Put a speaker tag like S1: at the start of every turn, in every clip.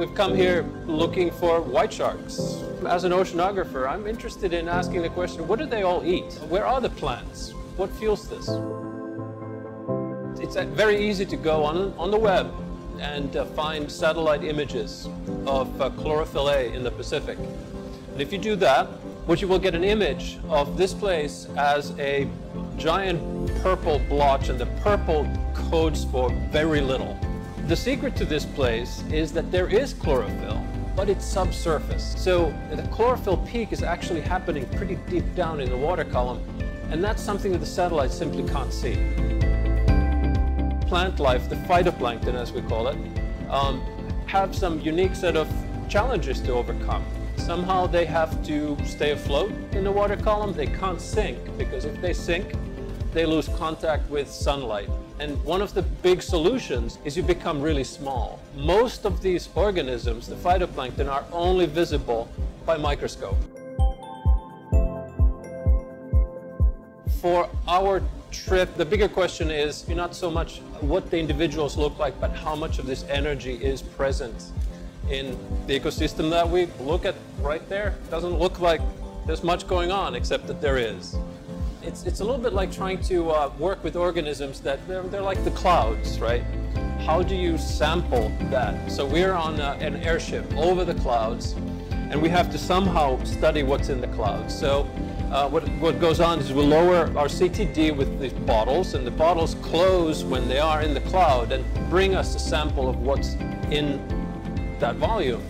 S1: We've come here looking for white sharks. As an oceanographer, I'm interested in asking the question, what do they all eat? Where are the plants? What fuels this? It's uh, very easy to go on, on the web and uh, find satellite images of uh, chlorophyll A in the Pacific. And if you do that, what you will get an image of this place as a giant purple blotch, and the purple codes for very little. The secret to this place is that there is chlorophyll, but it's subsurface. So the chlorophyll peak is actually happening pretty deep down in the water column, and that's something that the satellite simply can't see. Plant life, the phytoplankton as we call it, um, have some unique set of challenges to overcome. Somehow they have to stay afloat in the water column. They can't sink because if they sink, they lose contact with sunlight. And one of the big solutions is you become really small. Most of these organisms, the phytoplankton, are only visible by microscope. For our trip, the bigger question is not so much what the individuals look like, but how much of this energy is present in the ecosystem that we look at right there. Doesn't look like there's much going on, except that there is. It's, it's a little bit like trying to uh, work with organisms that they're, they're like the clouds, right? How do you sample that? So we're on a, an airship over the clouds, and we have to somehow study what's in the clouds. So uh, what, what goes on is we lower our CTD with these bottles, and the bottles close when they are in the cloud and bring us a sample of what's in that volume.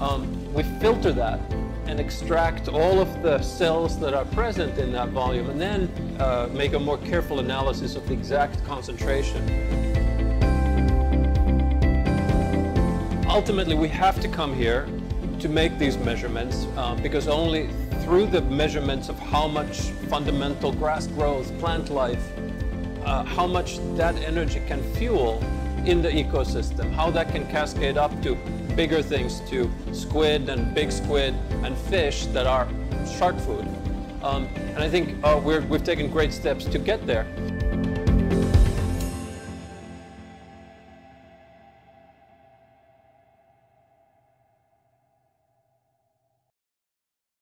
S1: Um, we filter that and extract all of the cells that are present in that volume and then uh, make a more careful analysis of the exact concentration. Ultimately, we have to come here to make these measurements uh, because only through the measurements of how much fundamental grass growth, plant life, uh, how much that energy can fuel in the ecosystem, how that can cascade up to bigger things, to squid and big squid and fish that are shark food. Um, and I think uh, we have taken great steps to get there.